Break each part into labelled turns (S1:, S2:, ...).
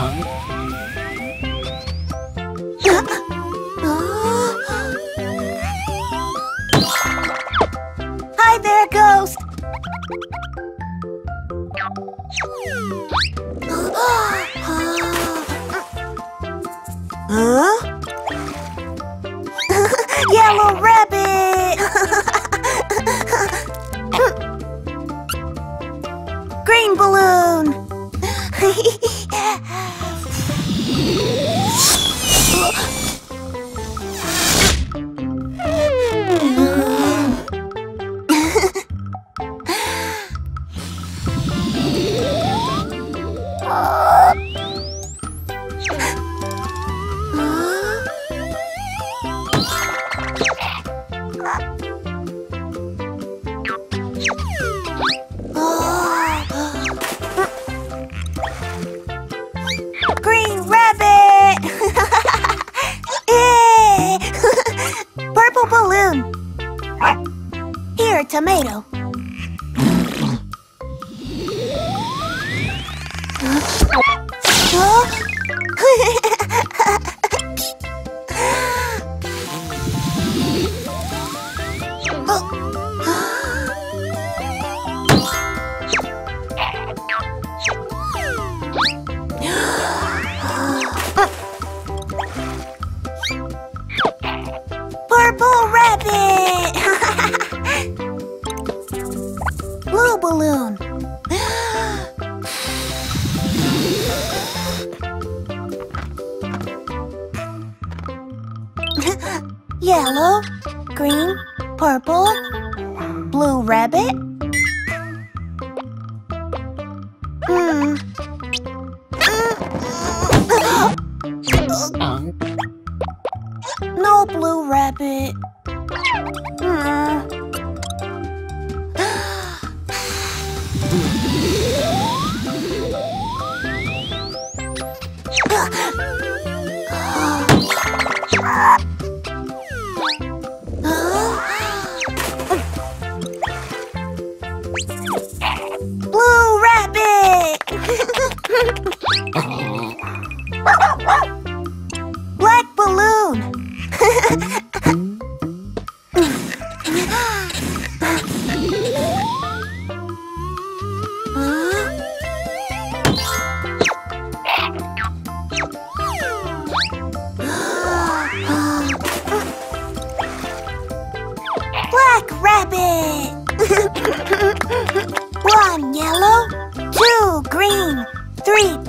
S1: Hi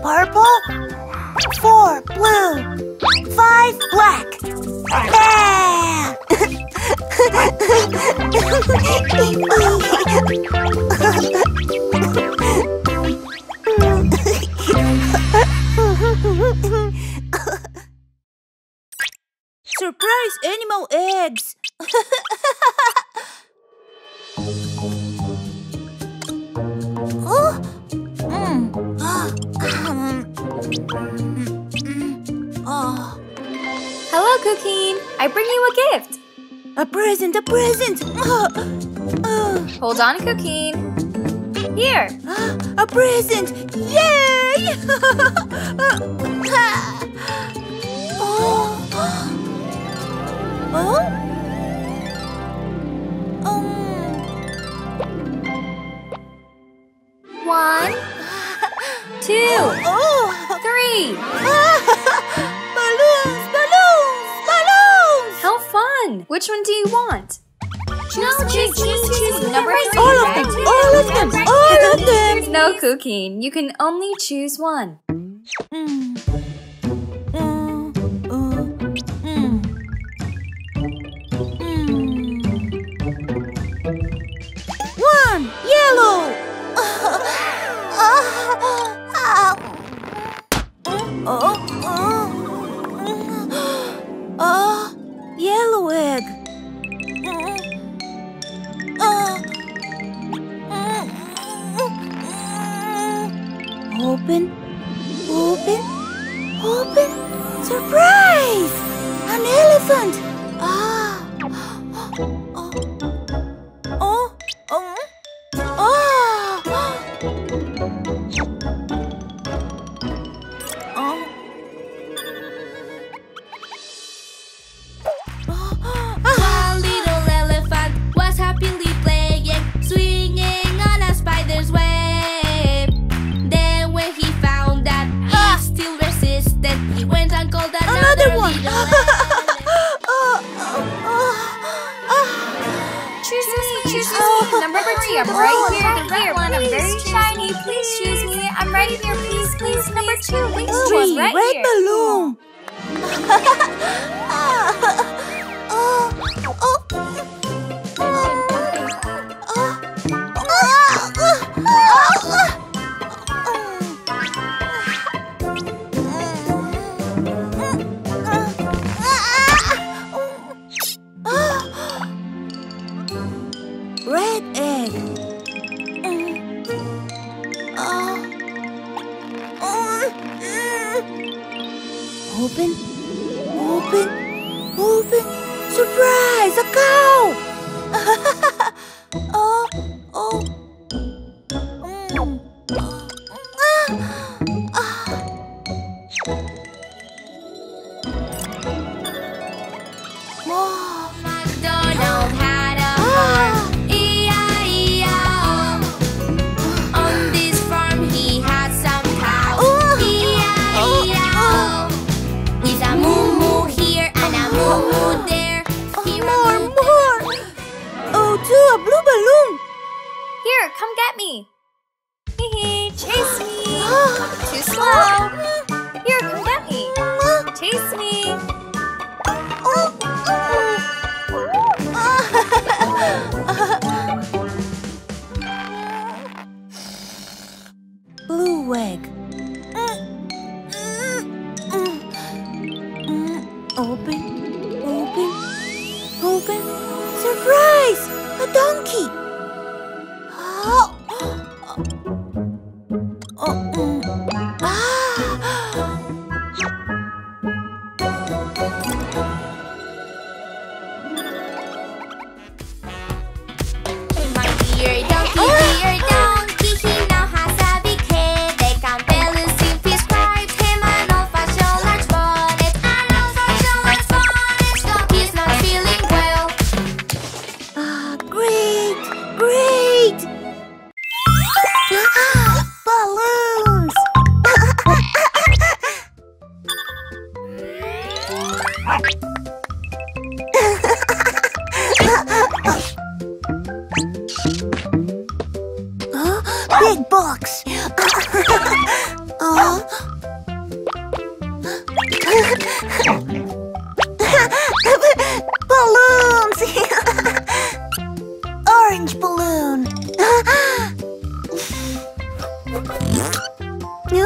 S1: purple, four blue, five black. Yeah!
S2: Surprise animal eggs!
S1: Oh?
S3: Hello, Cuquin. I bring you a gift.
S2: A present, a present!
S3: Hold on, Cuquin. Here.
S2: a present! Yay!
S3: Uh, two,
S1: Oh.
S3: three.
S1: balloons, balloons, balloons.
S3: How fun! Which one do you want? Choose, choose, choose, choose. Number three.
S2: All of them, all of them, all of them!
S3: No, Cuquin. You can only choose one.
S1: Mm. Mm, uh, mm.
S2: One, yellow!
S4: choose me. choose me. Oh, number three, I'm right here. right here, one, I'm very shiny. Please choose me. I'm right here. Please, please. Number two, wings choose right.
S1: Red balloon. Ah. Open, open, open. Surprise, a cow! 嗯牛。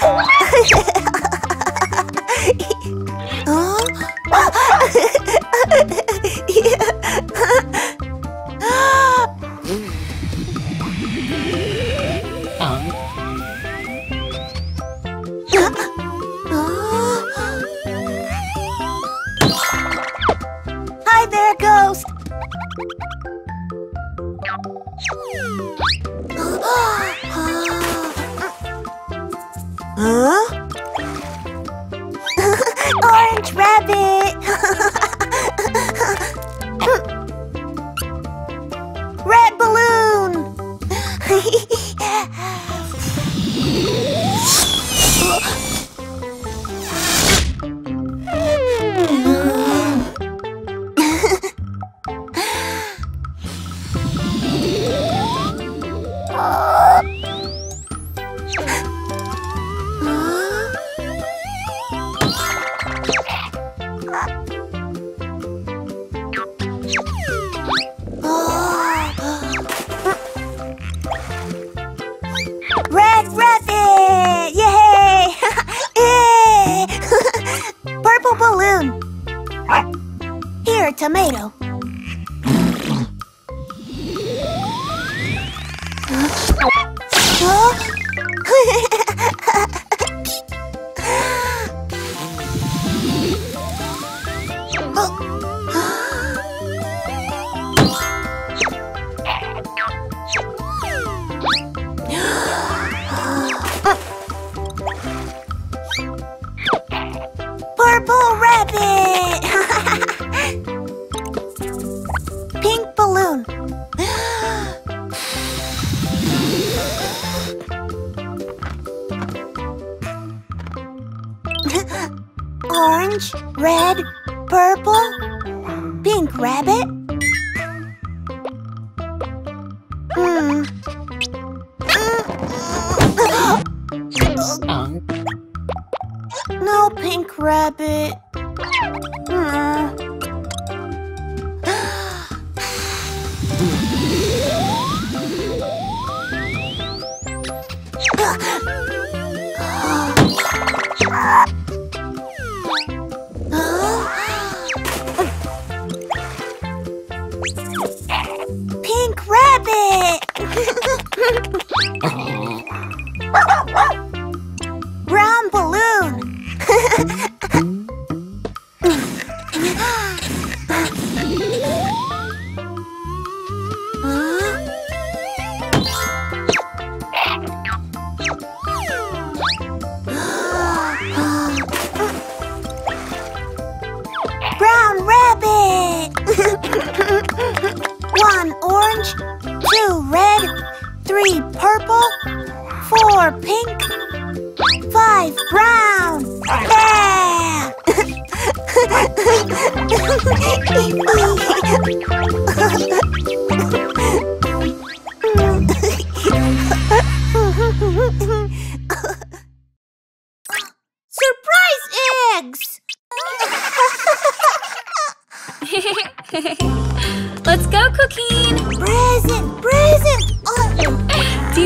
S1: 嘿 嘿あっ rabbit.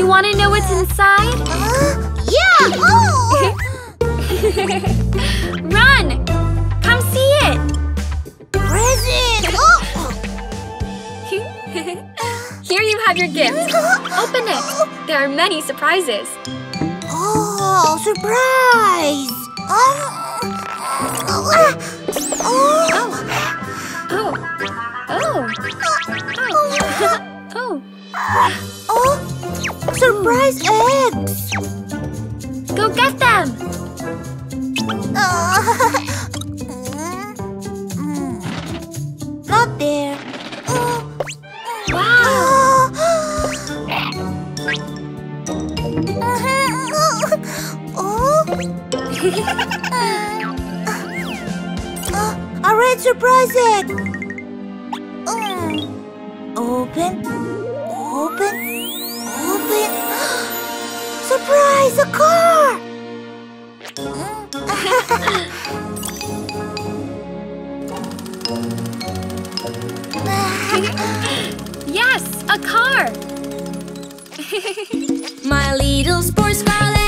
S3: You want to know what's inside?
S1: Uh, yeah! Oh.
S3: Run! Come see it!
S1: Present! Oh.
S3: Here you have your gift. Open it. There are many surprises.
S1: Oh, surprise! Oh! Oh! Oh!
S3: Oh! oh. oh.
S1: Surprise eggs!
S3: Go get them!
S1: Not there.
S3: Wow!
S1: oh? A red surprise egg! Mm. Open, open, Surprise! A car!
S3: yes, a car!
S4: My little sports car.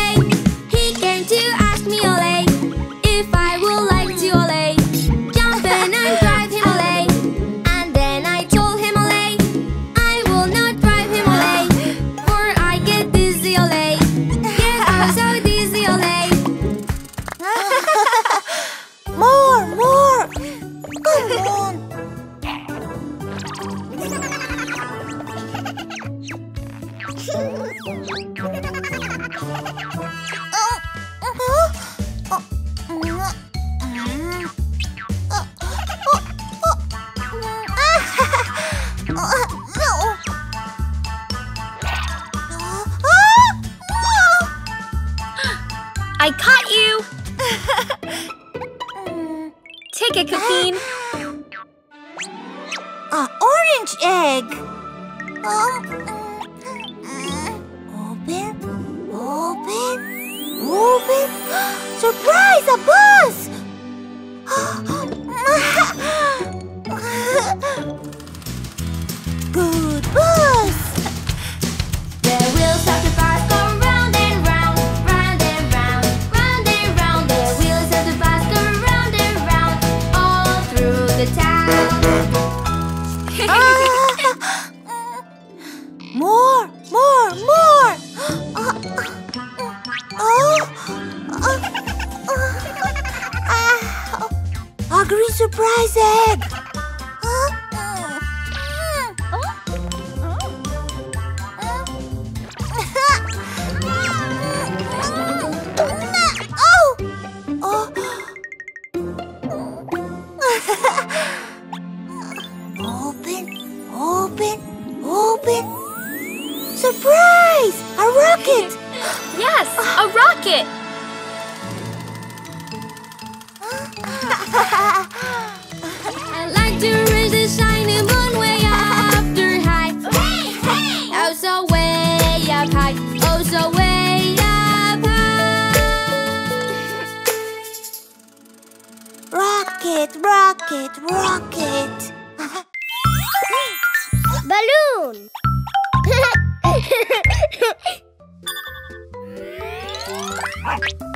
S5: あ っ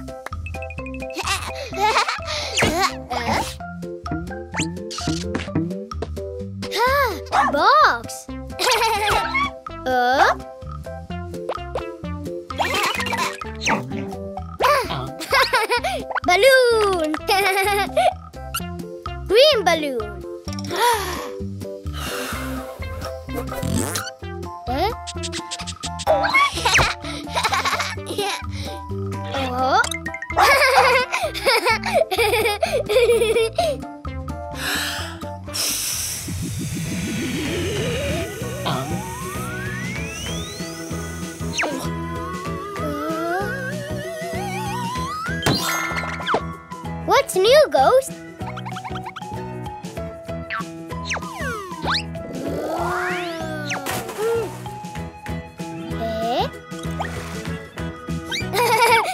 S5: What's new, Ghost?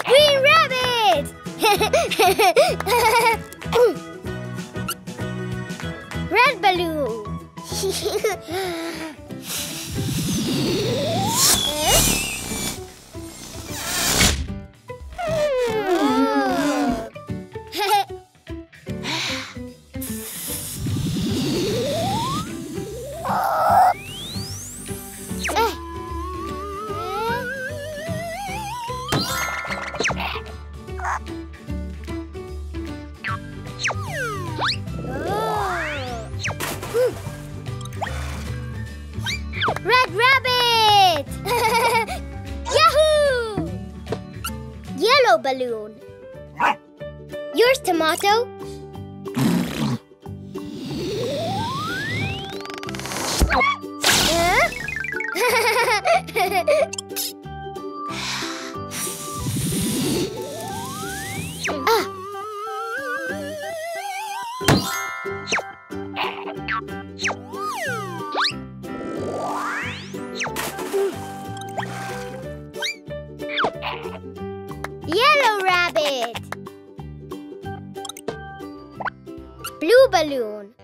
S5: Green Rabbit! Red Balloon! balloon. Yours, Tomato. balloon.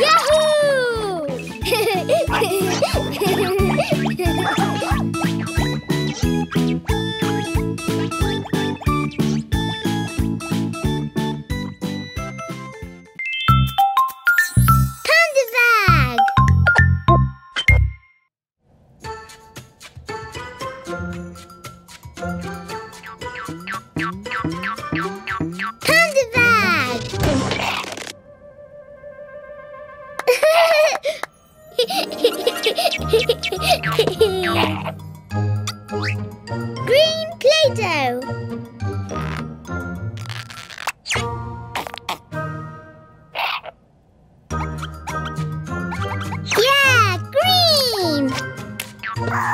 S5: Yahoo! Ah!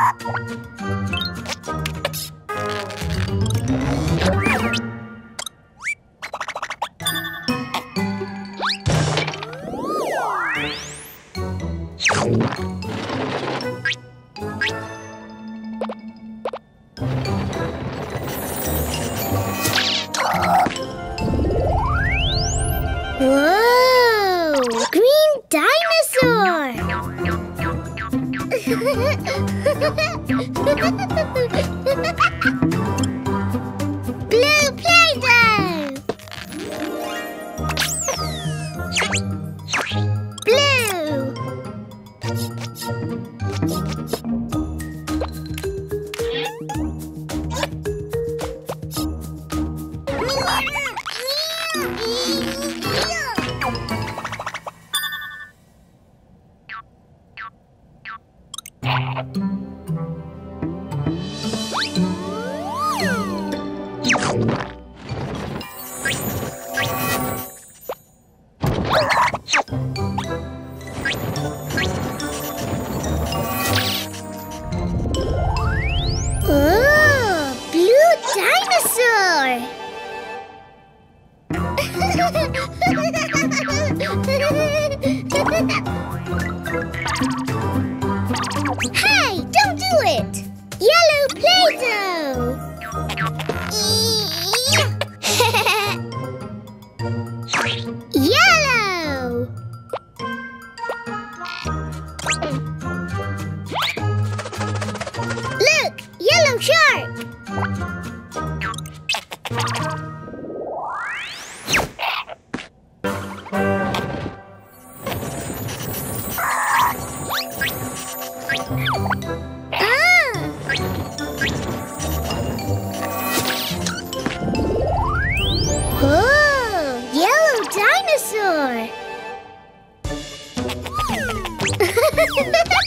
S5: Ha ha ha!